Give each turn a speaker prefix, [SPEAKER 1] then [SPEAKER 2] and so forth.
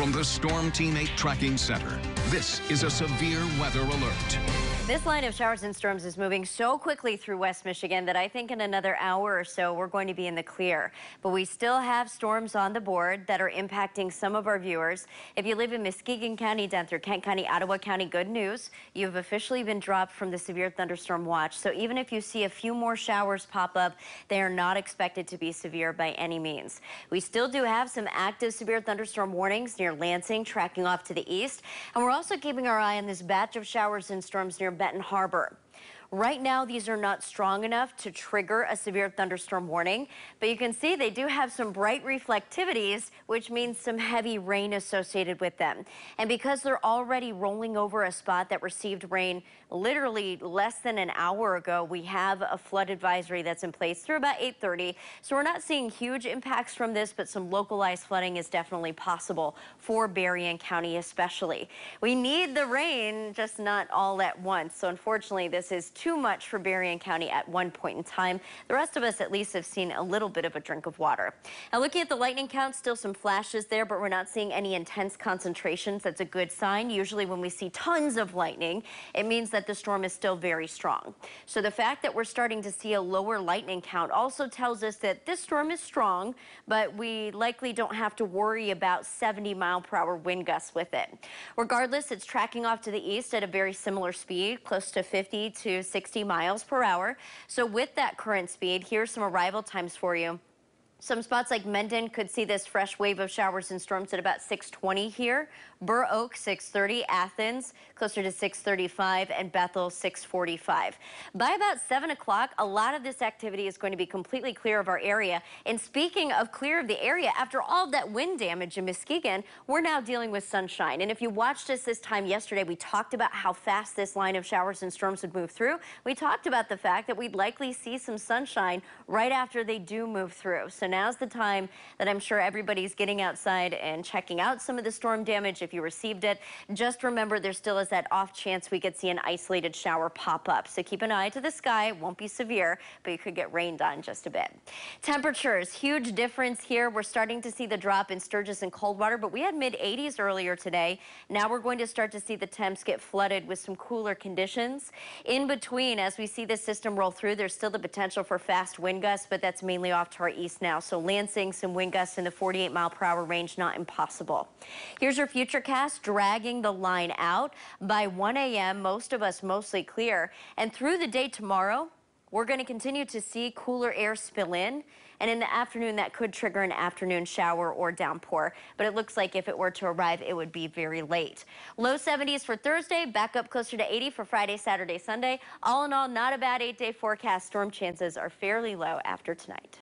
[SPEAKER 1] From the Storm Team 8 Tracking Center, this is a severe weather alert.
[SPEAKER 2] This line of showers and storms is moving so quickly through West Michigan that I think in another hour or so we're going to be in the clear. But we still have storms on the board that are impacting some of our viewers. If you live in Muskegon County, Denver, Kent County, Ottawa County, good news. You've officially been dropped from the severe thunderstorm watch. So even if you see a few more showers pop up, they are not expected to be severe by any means. We still do have some active severe thunderstorm warnings near Lansing, tracking off to the east. And we're also keeping our eye on this batch of showers and storms near Benton Harbor. Right now, these are not strong enough to trigger a severe thunderstorm warning, but you can see they do have some bright reflectivities, which means some heavy rain associated with them. And because they're already rolling over a spot that received rain literally less than an hour ago, we have a flood advisory that's in place through about 8.30. So we're not seeing huge impacts from this, but some localized flooding is definitely possible for Berrien County especially. We need the rain, just not all at once. So unfortunately, this is too much for Berrien County at one point in time. The rest of us at least have seen a little bit of a drink of water. Now looking at the lightning count, still some flashes there, but we're not seeing any intense concentrations. That's a good sign. Usually when we see tons of lightning, it means that the storm is still very strong. So the fact that we're starting to see a lower lightning count also tells us that this storm is strong, but we likely don't have to worry about 70 mile per hour wind gusts with it. Regardless, it's tracking off to the east at a very similar speed, close to 50 to 60 miles per hour. So with that current speed, here's some arrival times for you. Some spots like Mendon could see this fresh wave of showers and storms at about 620 here. Burr Oak 630, Athens closer to 635, and Bethel 645. By about 7 o'clock, a lot of this activity is going to be completely clear of our area. And speaking of clear of the area, after all that wind damage in Muskegon, we're now dealing with sunshine. And if you watched us this time yesterday, we talked about how fast this line of showers and storms would move through. We talked about the fact that we'd likely see some sunshine right after they do move through. So now's the time that I'm sure everybody's getting outside and checking out some of the storm damage if you received it. Just remember there still is that off chance we could see an isolated shower pop up. So keep an eye to the sky. It won't be severe, but you could get rained on just a bit. Temperatures, huge difference here. We're starting to see the drop in Sturgis and Coldwater, but we had mid 80s earlier today. Now we're going to start to see the temps get flooded with some cooler conditions. In between, as we see this system roll through, there's still the potential for fast wind gusts, but that's mainly off to our east now. So Lansing, some wind gusts in the 48 mile per hour range, not impossible. Here's your futurecast dragging the line out. By 1 a.m., most of us mostly clear. And through the day tomorrow, we're going to continue to see cooler air spill in. And in the afternoon, that could trigger an afternoon shower or downpour. But it looks like if it were to arrive, it would be very late. Low 70s for Thursday, back up closer to 80 for Friday, Saturday, Sunday. All in all, not a bad eight-day forecast. Storm chances are fairly low after tonight.